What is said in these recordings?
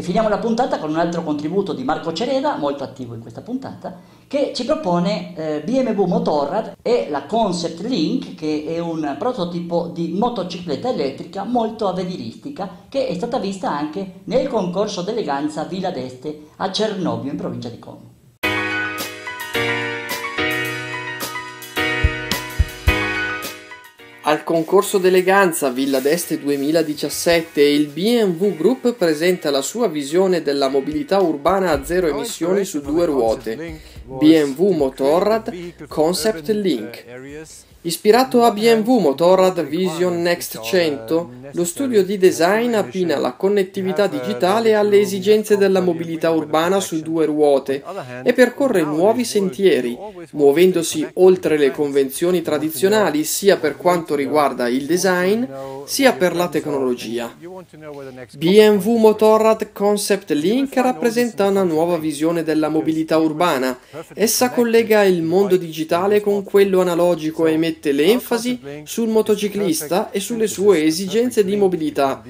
E finiamo la puntata con un altro contributo di Marco Cereda, molto attivo in questa puntata, che ci propone eh, BMW Motorrad e la Concept Link, che è un prototipo di motocicletta elettrica molto avveniristica, che è stata vista anche nel concorso d'eleganza Villa d'Este a Cernobbio, in provincia di Como. Al concorso d'eleganza Villa d'Este 2017 il BMW Group presenta la sua visione della mobilità urbana a zero emissioni su due ruote, BMW Motorrad Concept Link. Ispirato a BMW Motorrad Vision Next 100, lo studio di design abbina la connettività digitale alle esigenze della mobilità urbana su due ruote e percorre nuovi sentieri, muovendosi oltre le convenzioni tradizionali sia per quanto riguarda il design sia per la tecnologia. BMW Motorrad Concept Link rappresenta una nuova visione della mobilità urbana. Essa collega il mondo digitale con quello analogico e mette l'enfasi sul motociclista e sulle sue esigenze di mobilità.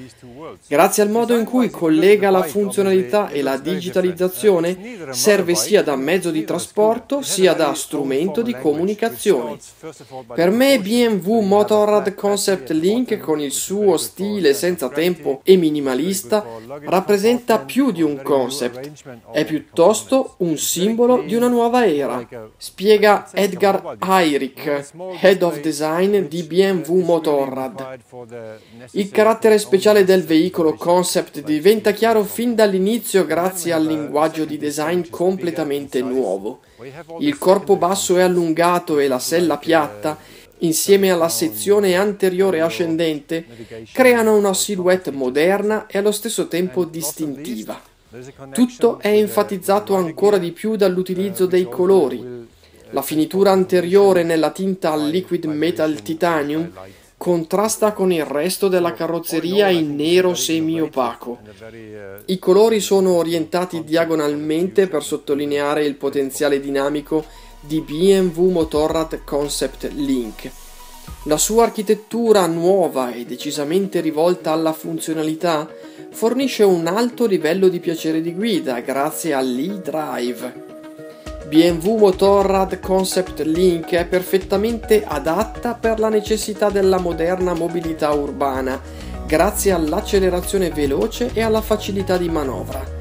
Grazie al modo in cui collega la funzionalità e la digitalizzazione, serve sia da mezzo di trasporto sia da strumento di comunicazione. Per me BMW Motorrad Concept Link con il suo stile senza tempo e minimalista rappresenta più di un concept, è piuttosto un simbolo di una nuova era, spiega Edgar Heyrich, Head of Design di BMW Motorrad. Il carattere speciale del veicolo concept diventa chiaro fin dall'inizio grazie al linguaggio di design completamente nuovo. Il corpo basso è allungato e la sella piatta insieme alla sezione anteriore ascendente, creano una silhouette moderna e allo stesso tempo distintiva. Tutto è enfatizzato ancora di più dall'utilizzo dei colori. La finitura anteriore nella tinta liquid metal titanium contrasta con il resto della carrozzeria in nero semi-opaco. I colori sono orientati diagonalmente per sottolineare il potenziale dinamico di BMW Motorrad Concept Link. La sua architettura nuova e decisamente rivolta alla funzionalità fornisce un alto livello di piacere di guida grazie all'e-drive. BMW Motorrad Concept Link è perfettamente adatta per la necessità della moderna mobilità urbana, grazie all'accelerazione veloce e alla facilità di manovra.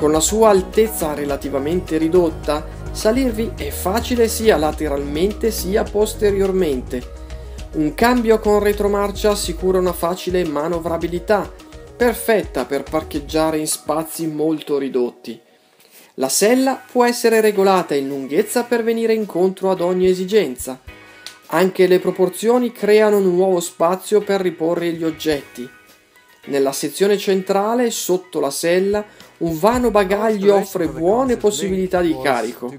Con la sua altezza relativamente ridotta, salirvi è facile sia lateralmente sia posteriormente. Un cambio con retromarcia assicura una facile manovrabilità, perfetta per parcheggiare in spazi molto ridotti. La sella può essere regolata in lunghezza per venire incontro ad ogni esigenza. Anche le proporzioni creano un nuovo spazio per riporre gli oggetti. Nella sezione centrale, sotto la sella, un vano bagaglio offre buone possibilità di carico.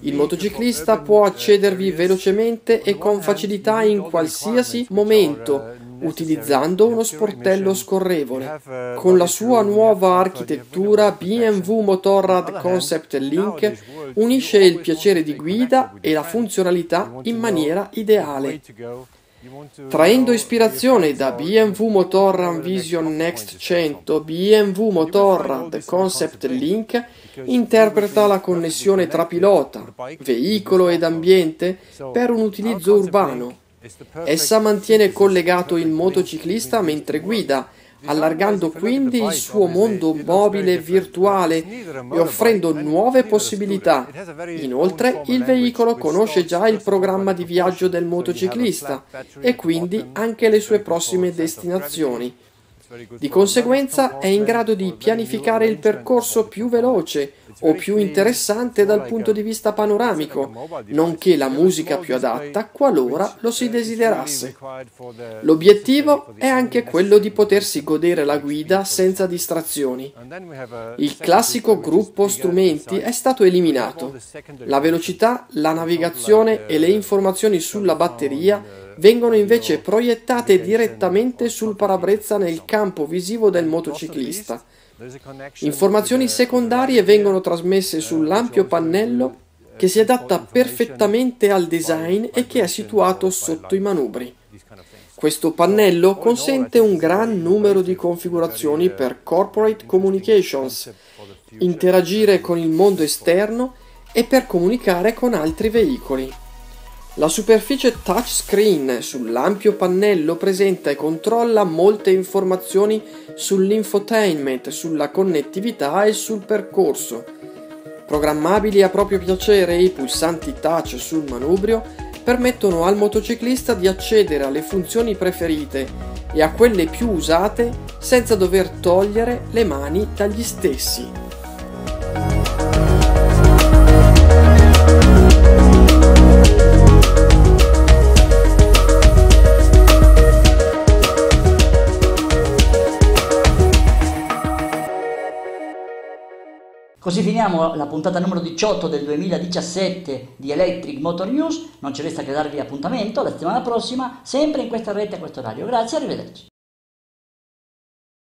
Il motociclista può accedervi velocemente e con facilità in qualsiasi momento, utilizzando uno sportello scorrevole. Con la sua nuova architettura, BMW Motorrad Concept Link unisce il piacere di guida e la funzionalità in maniera ideale. Traendo ispirazione da BMW Motorrad Vision Next 100, BMW Motorrad Concept Link interpreta la connessione tra pilota, veicolo ed ambiente per un utilizzo urbano. Essa mantiene collegato il motociclista mentre guida, allargando quindi il suo mondo mobile e virtuale e offrendo nuove possibilità. Inoltre il veicolo conosce già il programma di viaggio del motociclista e quindi anche le sue prossime destinazioni. Di conseguenza è in grado di pianificare il percorso più veloce o più interessante dal punto di vista panoramico, nonché la musica più adatta qualora lo si desiderasse. L'obiettivo è anche quello di potersi godere la guida senza distrazioni. Il classico gruppo strumenti è stato eliminato. La velocità, la navigazione e le informazioni sulla batteria vengono invece proiettate direttamente sul parabrezza nel campo visivo del motociclista. Informazioni secondarie vengono trasmesse sull'ampio pannello che si adatta perfettamente al design e che è situato sotto i manubri. Questo pannello consente un gran numero di configurazioni per corporate communications, interagire con il mondo esterno e per comunicare con altri veicoli. La superficie touchscreen sull'ampio pannello presenta e controlla molte informazioni sull'infotainment, sulla connettività e sul percorso. Programmabili a proprio piacere, i pulsanti touch sul manubrio permettono al motociclista di accedere alle funzioni preferite e a quelle più usate senza dover togliere le mani dagli stessi. Così finiamo la puntata numero 18 del 2017 di Electric Motor News. Non ci resta che darvi appuntamento la settimana prossima, sempre in questa rete a questo orario. Grazie, arrivederci.